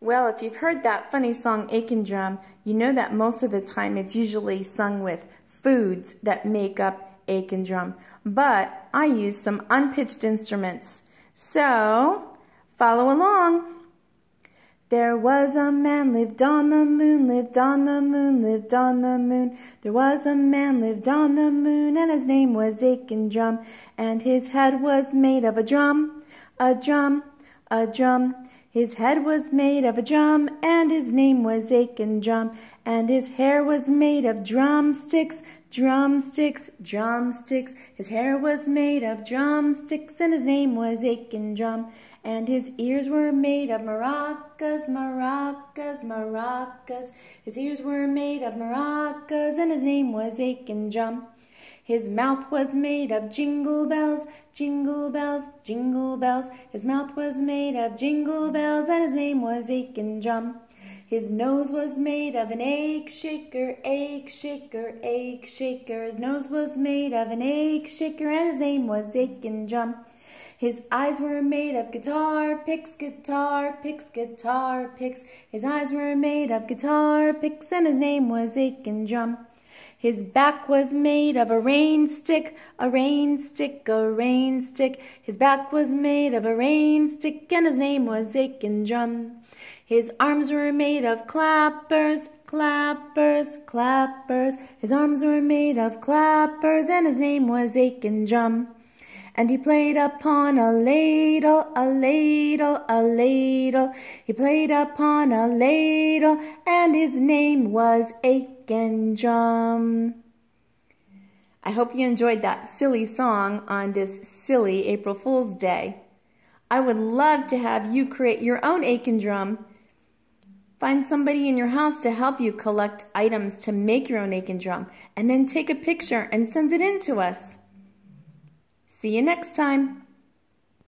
Well, if you've heard that funny song, Aiken Drum, you know that most of the time it's usually sung with foods that make up Aiken Drum. But I use some unpitched instruments. So, follow along. There was a man lived on the moon, lived on the moon, lived on the moon. There was a man lived on the moon, and his name was Aiken Drum, and his head was made of a drum, a drum, a drum. His head was made of a drum, and his name was Aiken Drum, and his hair was made of drumsticks, drumsticks, drumsticks. His hair was made of drumsticks, and his name was Aiken Drum, and his ears were made of maracas, maracas, maracas. His ears were made of maracas, and his name was Aiken Drum. His mouth was made of jingle bells, jingle bells, jingle bells. His mouth was made of jingle bells, and his name was Aiken Drum. His nose was made of an egg shaker, egg shaker, egg shaker. His nose was made of an egg shaker, and his name was Aiken Drum. His eyes were made of guitar picks, guitar picks, guitar picks. His eyes were made of guitar picks, and his name was Aiken Drum. His back was made of a rain stick, a rain stick, a rain stick. His back was made of a rain stick, and his name was Aiken Drum. His arms were made of clappers, clappers, clappers. His arms were made of clappers, and his name was Aiken Drum. And he played upon a ladle, a ladle, a ladle. He played upon a ladle, and his name was Aiken Drum. I hope you enjoyed that silly song on this silly April Fool's Day. I would love to have you create your own Aiken Drum. Find somebody in your house to help you collect items to make your own Aiken Drum, and then take a picture and send it in to us. See you next time.